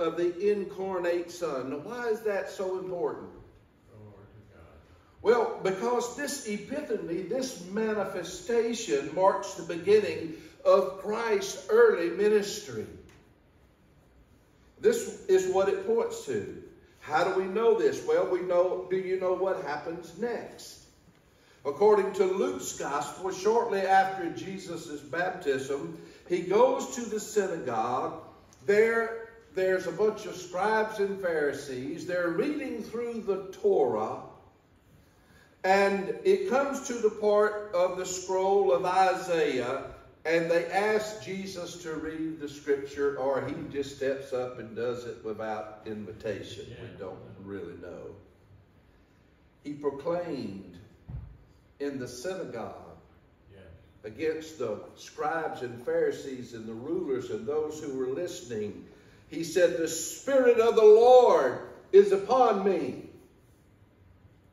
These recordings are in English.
of the incarnate Son. Now, why is that so important? Well, because this epiphany, this manifestation marks the beginning of Christ's early ministry. This is what it points to. How do we know this? Well, we know, do you know what happens next? According to Luke's gospel, shortly after Jesus' baptism, he goes to the synagogue. There, there's a bunch of scribes and Pharisees. They're reading through the Torah. And it comes to the part of the scroll of Isaiah, and they ask Jesus to read the scripture, or he just steps up and does it without invitation. We don't really know. He proclaimed in the synagogue against the scribes and Pharisees and the rulers and those who were listening. He said, The Spirit of the Lord is upon me.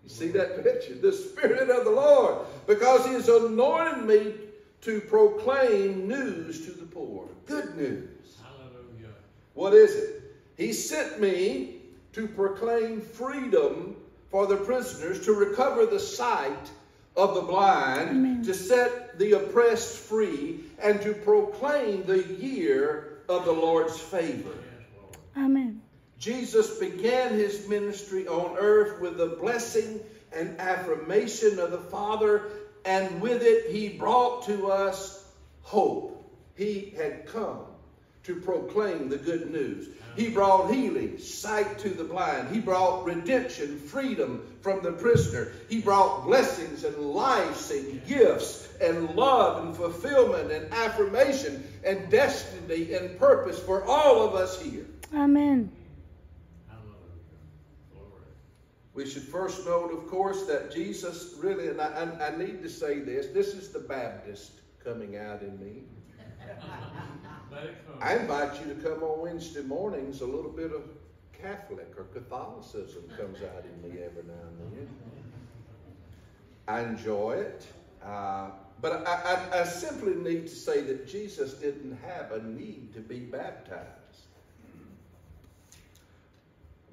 You see that picture? The Spirit of the Lord, because He has anointed me to proclaim news to the poor. Good news. Hallelujah. What is it? He sent me to proclaim freedom for the prisoners, to recover the sight of the blind, Amen. to set the oppressed free, and to proclaim the year of the Lord's favor. Amen. Jesus began his ministry on earth with the blessing and affirmation of the Father, and with it he brought to us hope. He had come to proclaim the good news. He brought healing, sight to the blind. He brought redemption, freedom from the prisoner. He brought blessings and lives and gifts and love and fulfillment and affirmation and destiny and purpose for all of us here. Amen. We should first note, of course, that Jesus really, and I, I, need to say this, this is the Baptist coming out in me. I invite you to come on Wednesday mornings, a little bit of Catholic or Catholicism comes out in me every now and then. I enjoy it. Uh, but I, I, I simply need to say that Jesus didn't have a need to be baptized.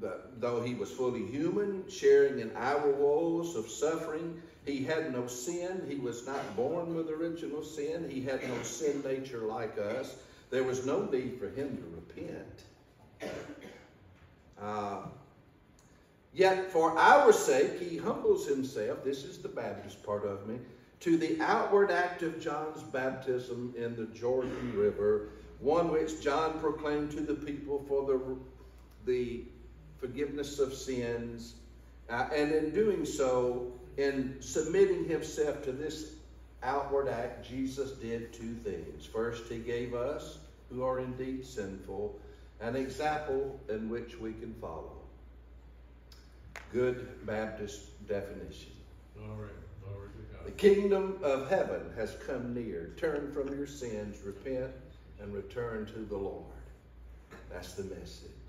Though he was fully human, sharing in our woes of suffering, he had no sin. He was not born with original sin. He had no sin nature like us. There was no need for him to repent. Uh, yet for our sake, he humbles himself. This is the Baptist part of me. To the outward act of John's baptism in the Jordan River, one which John proclaimed to the people for the, the forgiveness of sins. Uh, and in doing so, in submitting himself to this outward act, Jesus did two things. First, he gave us, who are indeed sinful, an example in which we can follow. Good Baptist definition. Glory. Glory The kingdom of heaven has come near. Turn from your sins, repent, and return to the Lord. That's the message.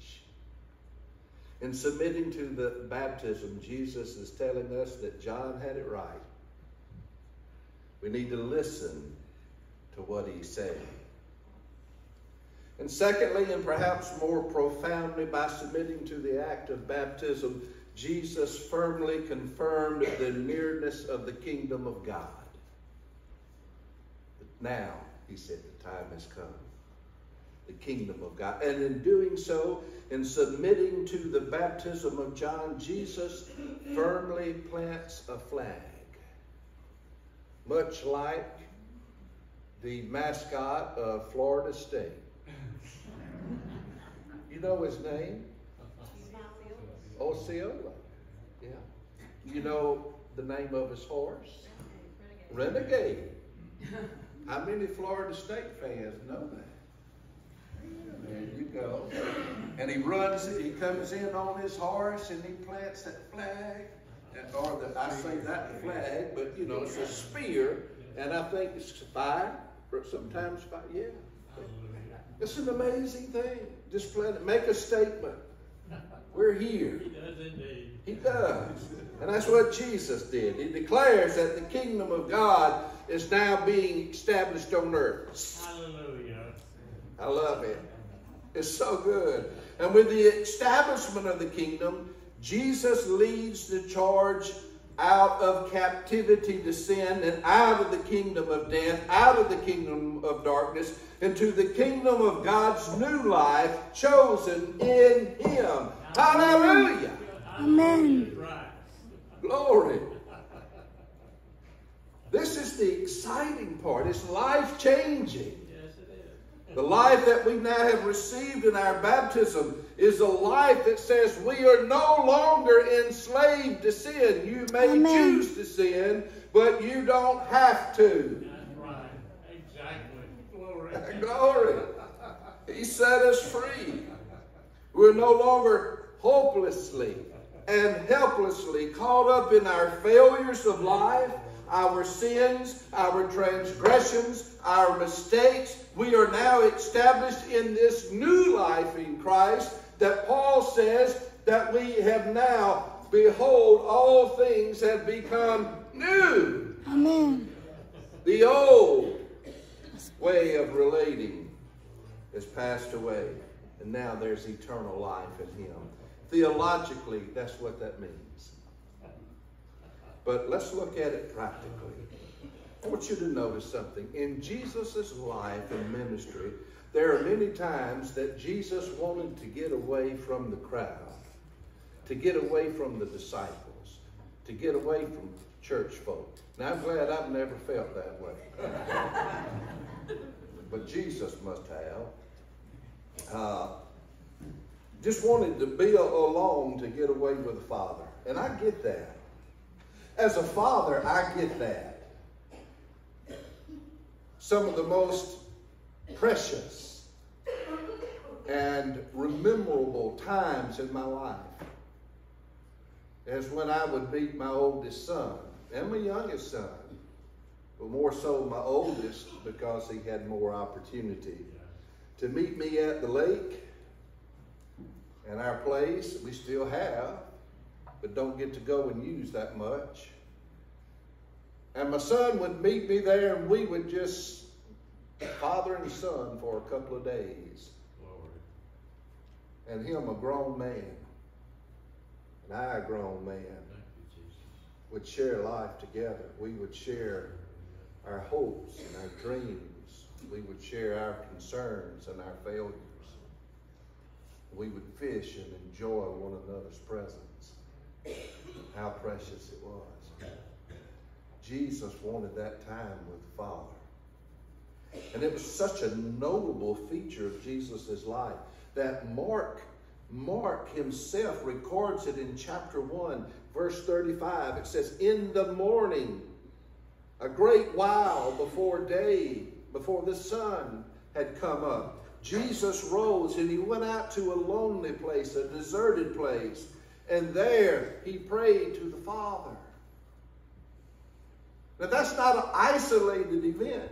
In submitting to the baptism, Jesus is telling us that John had it right. We need to listen to what he's saying. And secondly, and perhaps more profoundly, by submitting to the act of baptism, Jesus firmly confirmed the nearness of the kingdom of God. But Now, he said, the time has come. The kingdom of God. And in doing so, in submitting to the baptism of John, Jesus firmly plants a flag. Much like the mascot of Florida State. You know his name? Osceola. Yeah. You know the name of his horse? Renegade. How many Florida State fans know that? There you go. And he runs, he comes in on his horse and he plants that flag. Or the, I say that flag, but you know, it's a spear. And I think it's fire, sometimes fire, yeah. It's an amazing thing. Just plan, make a statement. We're here. He does indeed. He does. And that's what Jesus did. He declares that the kingdom of God is now being established on earth. Hallelujah. I love it. It's so good. And with the establishment of the kingdom, Jesus leads the charge out of captivity to sin and out of the kingdom of death, out of the kingdom of darkness, into the kingdom of God's new life chosen in Him. Hallelujah! Amen. Glory. This is the exciting part. It's life changing. Yes, it is. The life that we now have received in our baptism is a life that says we are no longer enslaved to sin. You may Amen. choose to sin, but you don't have to. That's right. Exactly. Glory. Glory. He set us free. We're no longer hopelessly and helplessly caught up in our failures of life, our sins, our transgressions, our mistakes. We are now established in this new life in Christ that Paul says that we have now, behold, all things have become new. Amen. The old way of relating has passed away, and now there's eternal life in Him. Theologically, that's what that means. But let's look at it practically. I want you to notice something. In Jesus' life and ministry, there are many times that Jesus wanted to get away from the crowd, to get away from the disciples, to get away from church folk. Now, I'm glad I've never felt that way. but Jesus must have. Uh, just wanted to be alone to get away with the Father. And I get that. As a father, I get that. Some of the most precious and rememberable times in my life is when I would meet my oldest son and my youngest son, but more so my oldest because he had more opportunity to meet me at the lake and our place we still have, but don't get to go and use that much. And my son would meet me there and we would just father and son for a couple of days. Glory. And him a grown man. And I a grown man. You, Would share life together. We would share our hopes and our dreams. We would share our concerns and our failures. We would fish and enjoy one another's presence. How precious it was. Jesus wanted that time with the Father. And it was such a notable feature of Jesus' life that Mark, Mark himself records it in chapter 1, verse 35. It says, In the morning, a great while before day, before the sun had come up, Jesus rose and he went out to a lonely place, a deserted place, and there he prayed to the Father. Now, that's not an isolated event.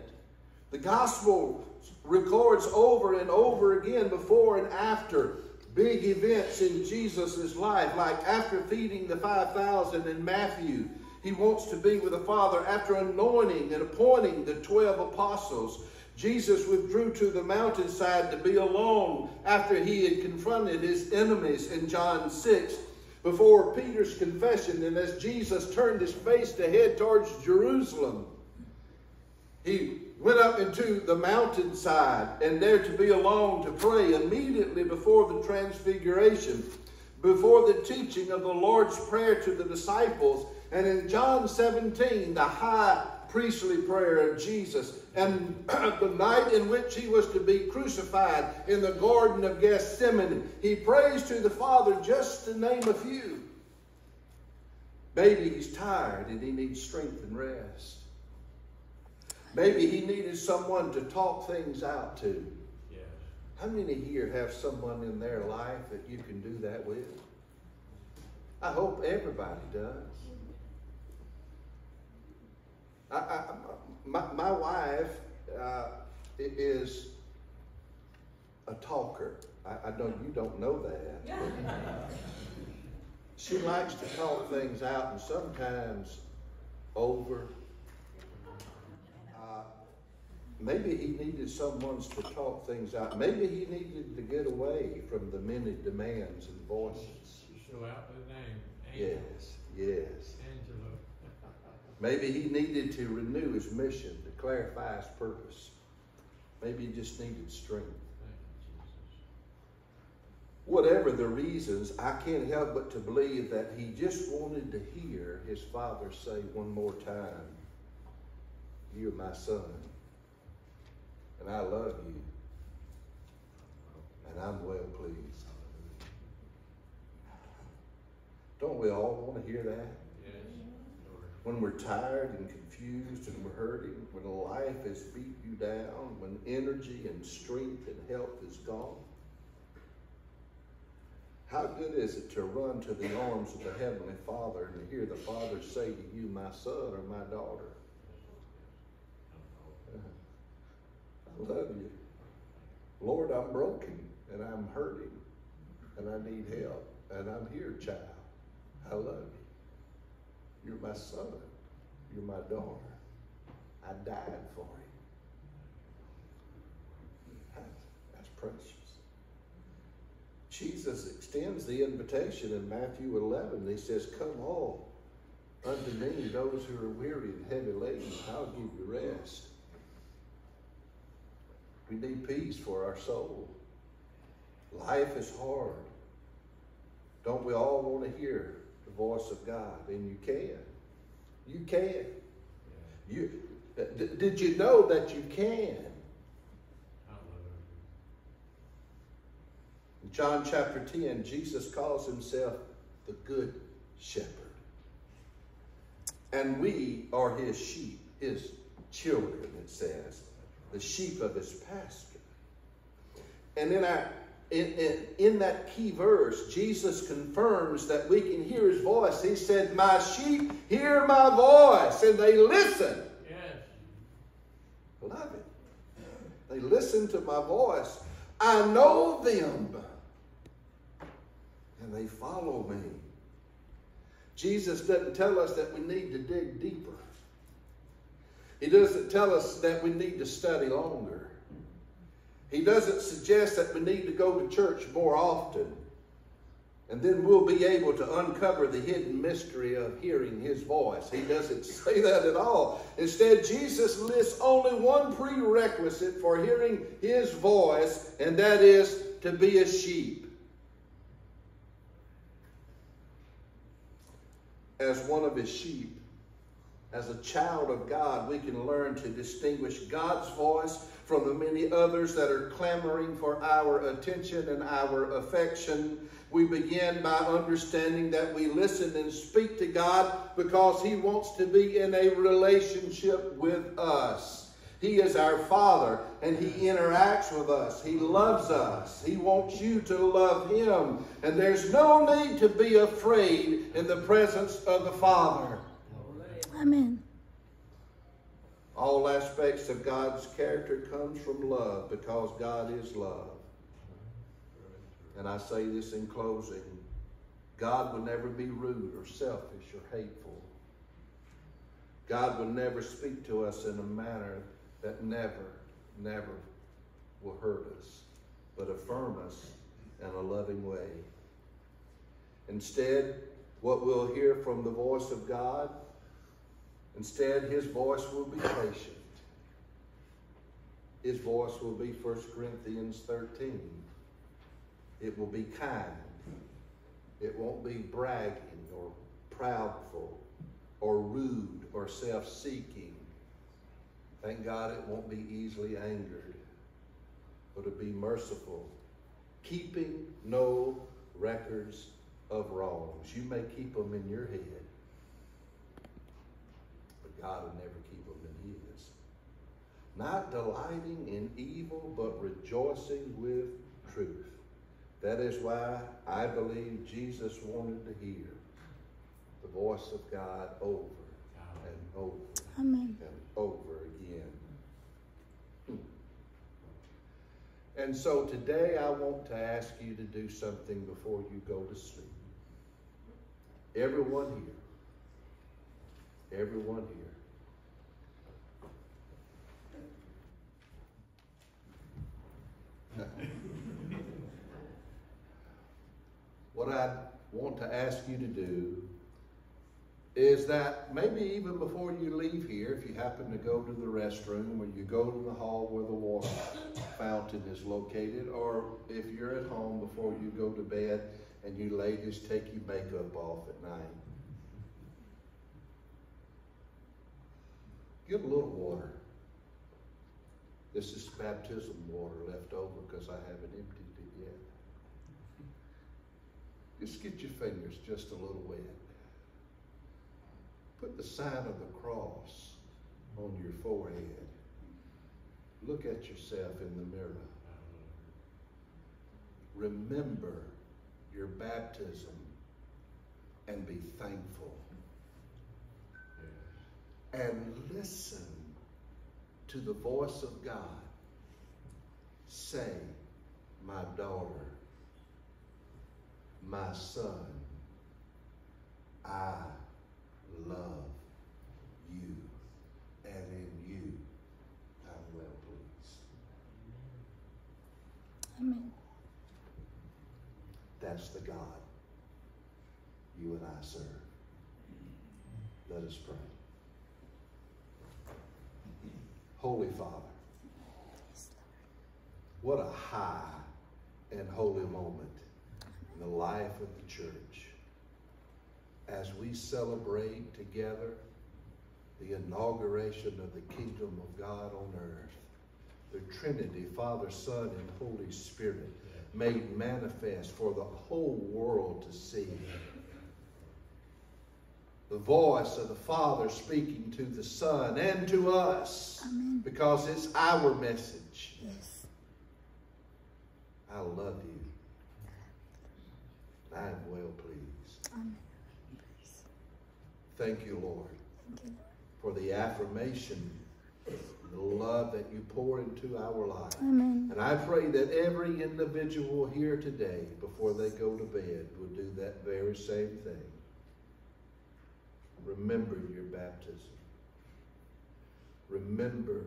The gospel records over and over again before and after big events in Jesus' life, like after feeding the 5,000 in Matthew. He wants to be with the Father after anointing and appointing the 12 apostles. Jesus withdrew to the mountainside to be alone after he had confronted his enemies in John 6 before Peter's confession. And as Jesus turned his face to head towards Jerusalem, he went up into the mountainside and there to be alone to pray immediately before the transfiguration, before the teaching of the Lord's Prayer to the disciples. And in John 17, the high priestly prayer of Jesus, and the night in which he was to be crucified in the Garden of Gethsemane, he prays to the Father just to name a few. Maybe he's tired and he needs strength and rest. Maybe he needed someone to talk things out to. Yes. How many here have someone in their life that you can do that with? I hope everybody does. I, I, my, my wife uh, is a talker. I, I know you don't know that. She likes to talk things out and sometimes over. Uh, maybe he needed someone to talk things out. Maybe he needed to get away from the many demands and voices. Show out the name. Angela. Yes, yes. Maybe he needed to renew his mission, to clarify his purpose. Maybe he just needed strength. Whatever the reasons, I can't help but to believe that he just wanted to hear his father say one more time, You're my son, and I love you, and I'm well pleased. Don't we all want to hear that? When we're tired and confused and we're hurting, when life has beat you down, when energy and strength and health is gone? How good is it to run to the arms of the Heavenly Father and to hear the Father say to you, my son or my daughter, uh-huh. I love you. Lord, I'm broken and I'm hurting and I need help and I'm here, child. I love you. You're my son. You're my daughter. I died for you. That's, precious. Jesus extends the invitation in Matthew 11. He says, Come all unto me, those who are weary and heavy laden. I'll give you rest. We need peace for our soul. Life is hard. Don't we all want to hear voice of God? And you can. You can. You, d- did you know that you can? In John chapter 10, Jesus calls himself the Good Shepherd. And we are his sheep, his children, it says, the sheep of his pasture. And in, our, in, in, in that key verse, Jesus confirms that we can hear his voice. He said, My sheep hear my voice, and they listen. Yes. Love it. They listen to my voice. I know them. And they follow me. Jesus doesn't tell us that we need to dig deeper. He doesn't tell us that we need to study longer. He doesn't suggest that we need to go to church more often. And then we'll be able to uncover the hidden mystery of hearing his voice. He doesn't say that at all. Instead, Jesus lists only one prerequisite for hearing his voice, and that is to be a sheep. As one of his sheep, as a child of God, we can learn to distinguish God's voice from the many others that are clamoring for our attention and our affection. We begin by understanding that we listen and speak to God because He wants to be in a relationship with us. He is our Father and He interacts with us. He loves us. He wants you to love Him. And there's no need to be afraid in the presence of the Father. Amen. All aspects of God's character comes from love because God is love. And I say this in closing. God will never be rude or selfish or hateful. God will never speak to us in a manner that never, never will hurt us, but affirm us in a loving way. Instead, what we'll hear from the voice of God Instead, his voice will be patient. His voice will be 1 Corinthians 13. It will be kind. It won't be bragging or proudful or rude or self seeking. Thank God it won't be easily angered, but it'll be merciful, keeping no records of wrongs. You may keep them in your head. God will never keep them in his. Not delighting in evil, but rejoicing with truth. That is why I believe Jesus wanted to hear the voice of God over and over Amen. and over again. Hmm. And so today I want to ask you to do something before you go to sleep. Everyone here. Everyone here. what I want to ask you to do is that maybe even before you leave here, if you happen to go to the restroom or you go to the hall where the water fountain is located, or if you're at home before you go to bed and you ladies take your makeup off at night, get a little water. This is baptism water left over because I haven't emptied it yet. Just get your fingers just a little wet. Put the sign of the cross on your forehead. Look at yourself in the mirror. Remember your baptism and be thankful. And listen to the voice of God say, My daughter, my son, I love you, and in you I'm well pleased. Amen. That's the God you and I serve. Let us pray. Holy Father, what a high and holy moment in the life of the church as we celebrate together the inauguration of the kingdom of God on earth. The Trinity, Father, Son, and Holy Spirit made manifest for the whole world to see. The voice of the Father speaking to the Son and to us Amen. because it's our message. Yes. I love you. I am well pleased. Amen. Thank you, Lord, Thank you, for the affirmation, the love that you pour into our lives. Amen. And I pray that every individual here today, before they go to bed, will do that very same thing. Remember your baptism. Remember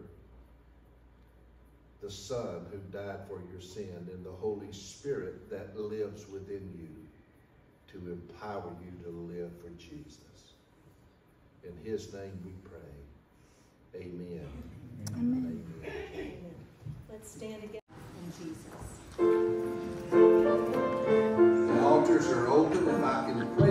the Son who died for your sin and the Holy Spirit that lives within you to empower you to live for Jesus. In his name we pray. Amen. Amen. Amen. Let's stand again in Jesus. The altars are open. If I can pray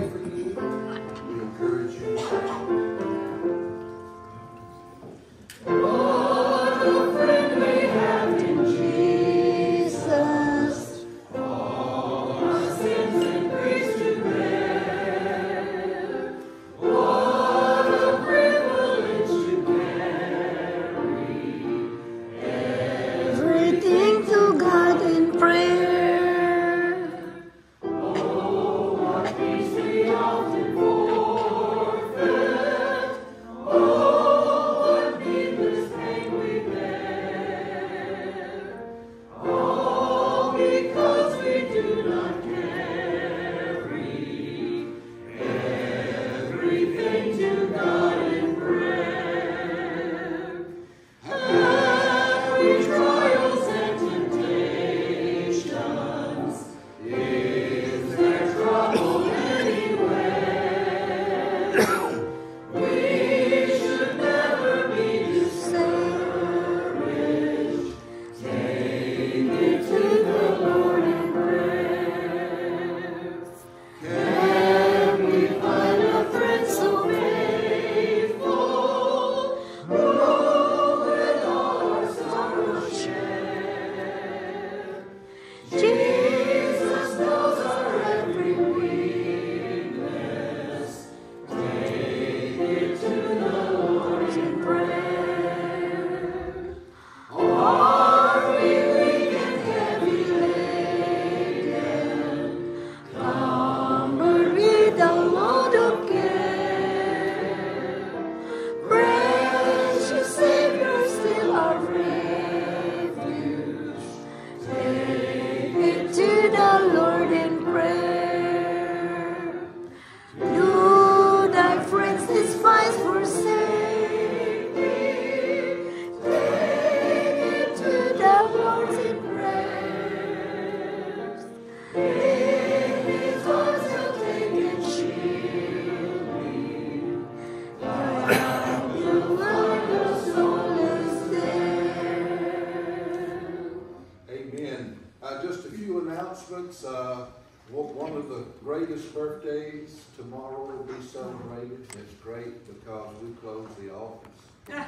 Amen. Uh, just a few announcements. Uh, one of the greatest birthdays tomorrow will be celebrated. It's great because we close the office.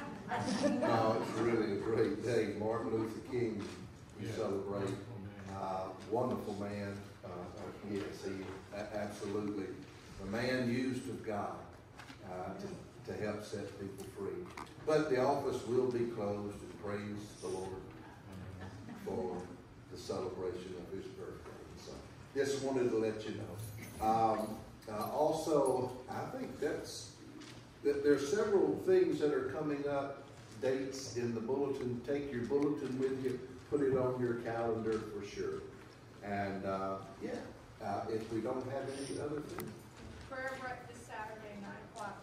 Uh, it's really a great day. Martin Luther King we celebrate. Wonderful man. Uh, wonderful man. Uh, uh, yes, he absolutely the man used of God uh, to, to help set people free. But the office will be closed. And praise the Lord for the celebration of his birthday. So just wanted to let you know. Um, uh, also, I think that's that there's several things that are coming up. Dates in the bulletin. Take your bulletin with you. Put it on your calendar for sure. And uh, yeah, uh, if we don't have any other things, Prayer breakfast Saturday, nine o'clock,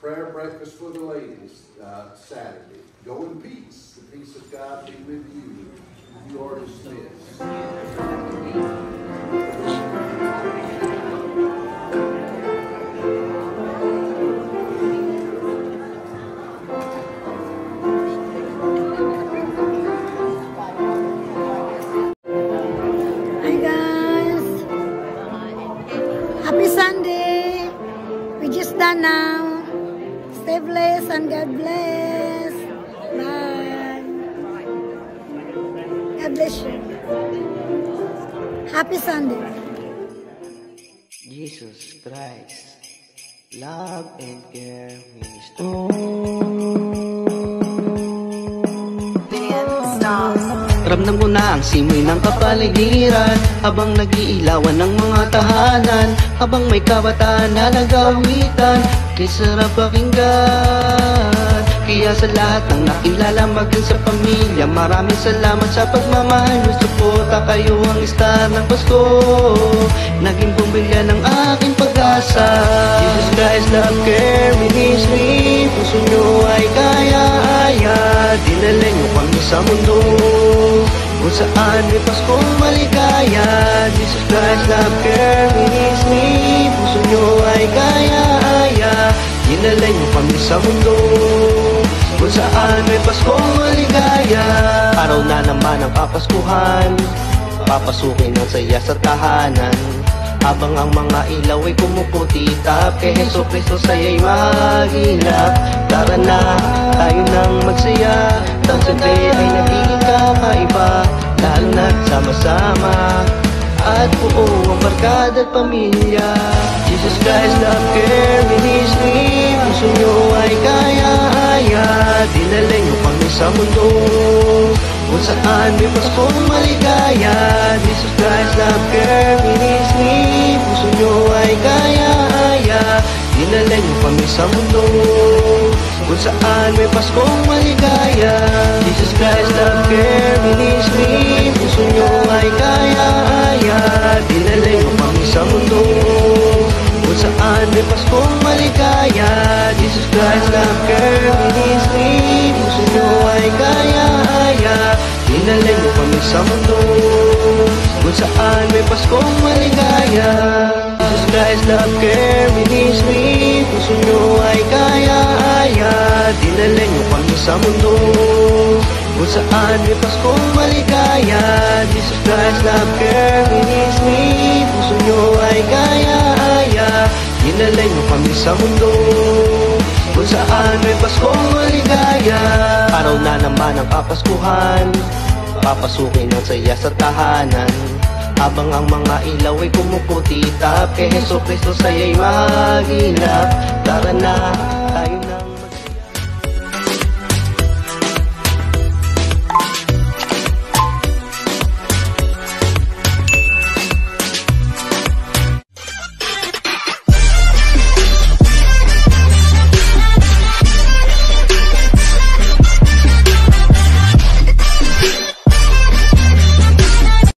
prayer breakfast for the ladies uh, Saturday. Go in peace. The peace of God be with you. You are dismissed. We just done now. Stay blessed and God bless. Bye. God bless you. Happy Sunday. Jesus Christ, love and care ministry. Ramdam ko na ang simoy ng kapaligiran Habang nagiilawan ng mga tahanan Habang may kabataan na nagawitan. Kay sarap pakinggan Kaya sa lahat ng nakilala maging sa pamilya. Maraming salamat sa pagmamahal Yung suporta kayo ang star ng Pasko. Naging bumbilya ng aking pag-asa. Jesus Christ Love Care Ministry Puso nyo ay kaya-aya. Dinala nyo kami sa mundo Kung saan may Paskong maligaya Jesus Christ Love Care Ministry Puso nyo ay kaya-aya Dinala nyo kami sa mundo. Kung saan may Paskong maligaya Araw na naman ang papaskuhan. Papasukin ang saya sa tahanan habang ang mga ilaw ay kumukutitap Kay Heso Kristo sa'yo'y mahagilap Tara na, tayo nang magsaya sabi ay nagiging kakaiba. Lalo na't sama-sama. At buo ang barkada at pamilya. Jesus Christ Love Care Ministry Puso nyo ay kaya-aya Dinala nyo kami sa mundo kung saan may Paskong maligaya. Jesus Christ Love Care Ministry Puso nyo ay kaya-aya Dinala nyo kami sa mundo Kung saan may Paskong maligaya. Jesus Christ Love Care Ministry Puso nyo ay kaya-aya Dinala nyo kami sa mundo Kung saan may Paskong maligaya. Jesus Christ Love Care Ministry Puso nyo ay kaya-aya Dinala nyo kami sa mundo Kung saan may Paskong maligaya Jesus Christ Love Care Ministry Puso nyo ay kaya-aya Dinala nyo kami sa mundo. Kung saan may Paskong maligaya. Jesus Christ Love Care Ministry Puso nyo ay kaya-aya Dinala nyo kami sa mundo. Kung saan may Paskong maligaya. Araw na naman ang kapaskuhan Papasukin ang saya sa tahanan Habang ang mga ilaw ay kumukutitap Kay Heso Kristo sa'yo'y mahagilap Tara na, tayo na